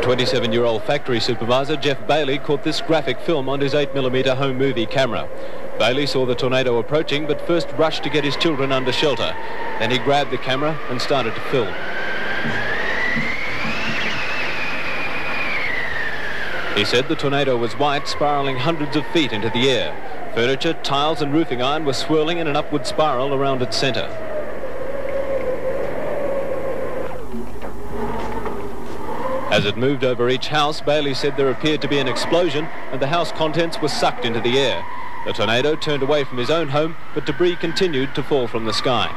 27-year-old factory supervisor Jeff Bailey caught this graphic film on his 8mm home movie camera. Bailey saw the tornado approaching but first rushed to get his children under shelter. Then he grabbed the camera and started to film. He said the tornado was white, spiralling hundreds of feet into the air. Furniture, tiles and roofing iron were swirling in an upward spiral around its centre. As it moved over each house, Bailey said there appeared to be an explosion and the house contents were sucked into the air. The tornado turned away from his own home, but debris continued to fall from the sky.